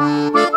Música